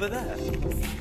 Over there.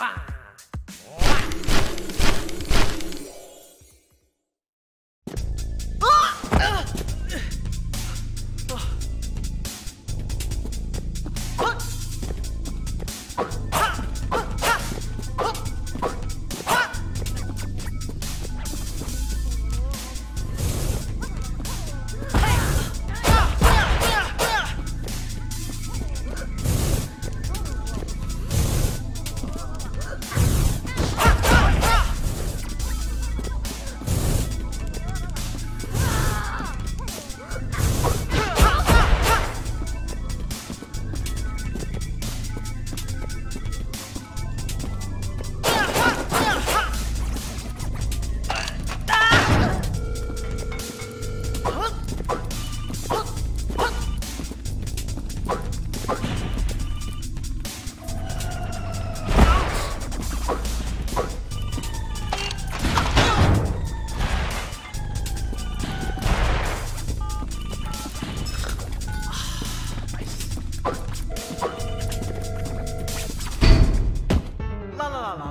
Ah!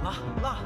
啊辣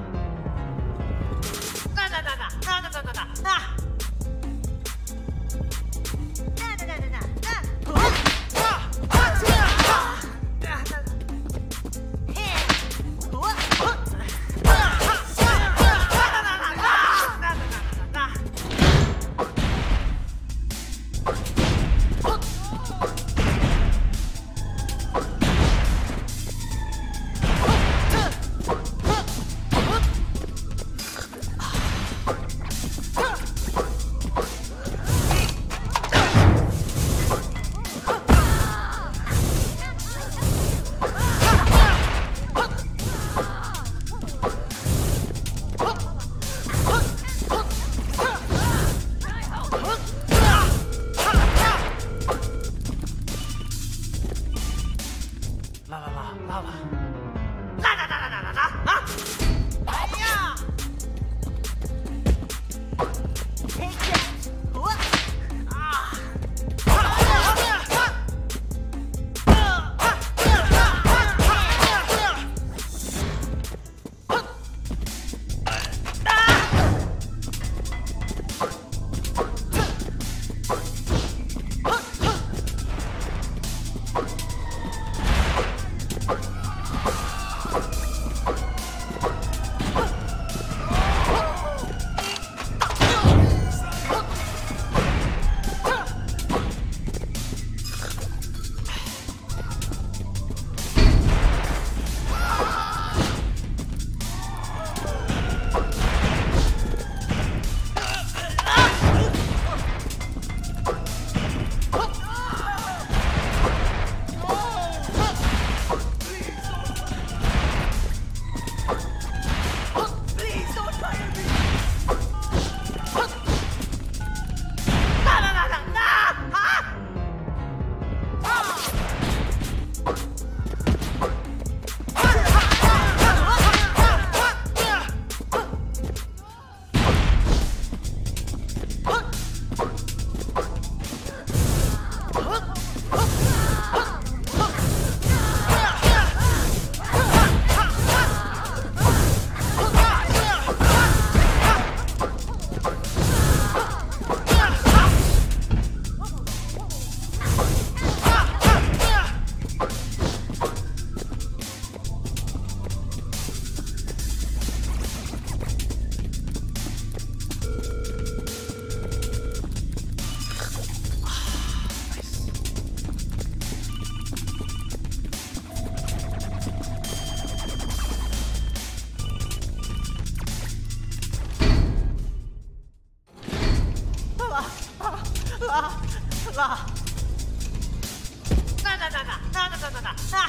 上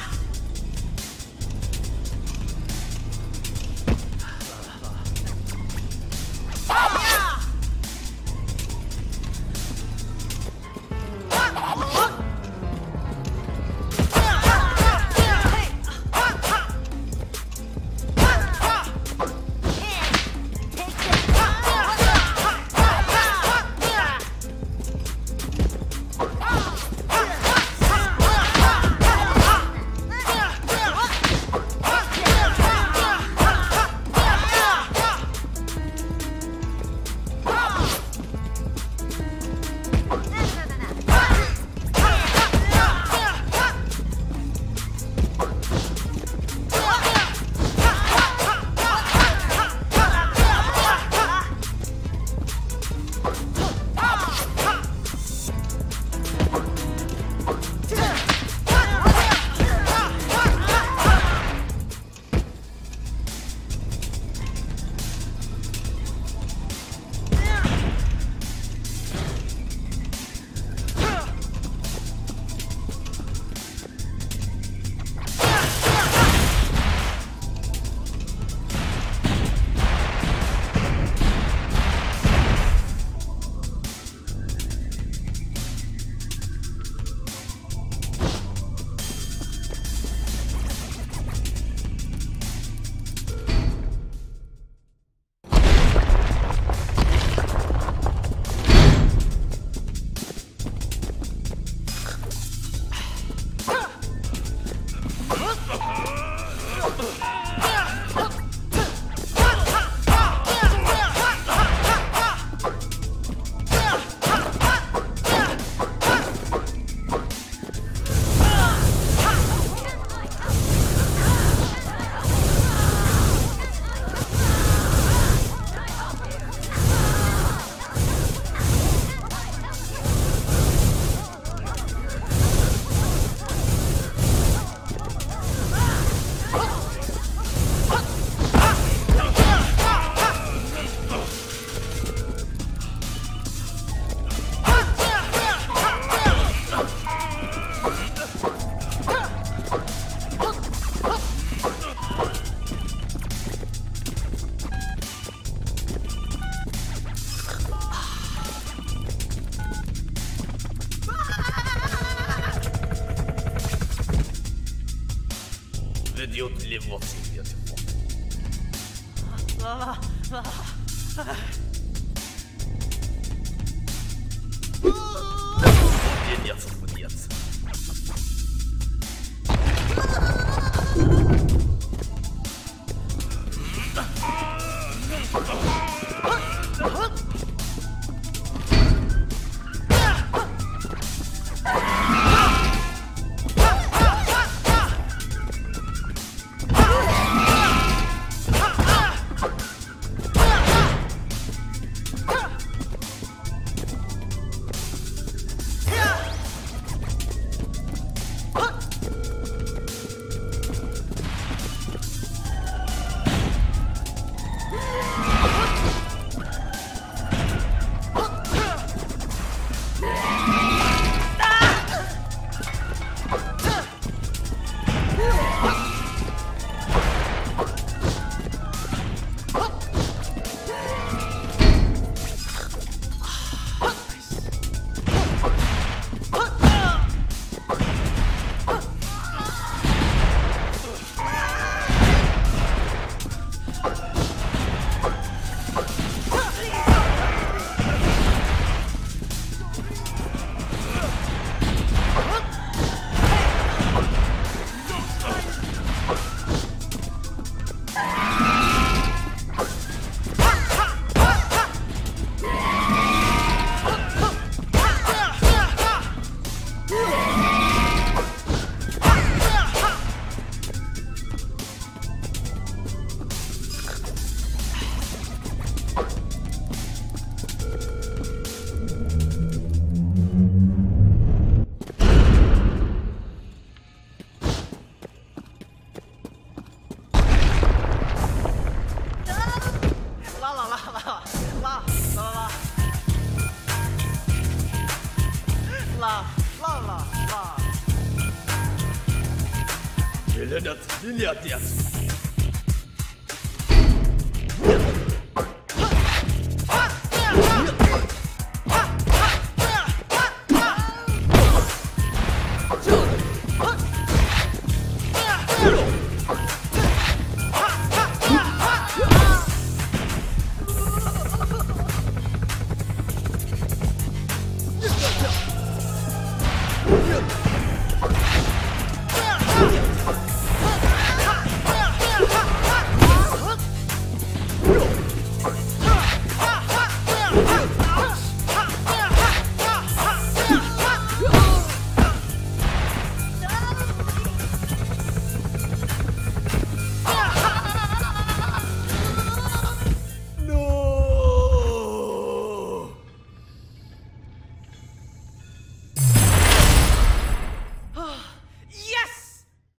心里有些。哎。Dinle hadi yat.